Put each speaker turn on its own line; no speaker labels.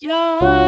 Yeah.